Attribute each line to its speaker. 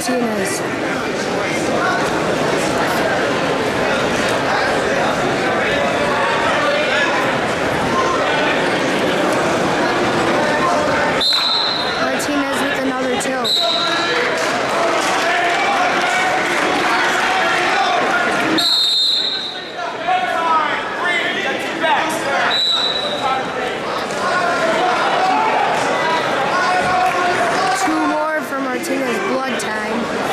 Speaker 1: Martinez. time.